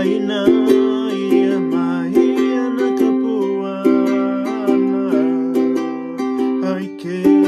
haina ya mai ana kapua ana haike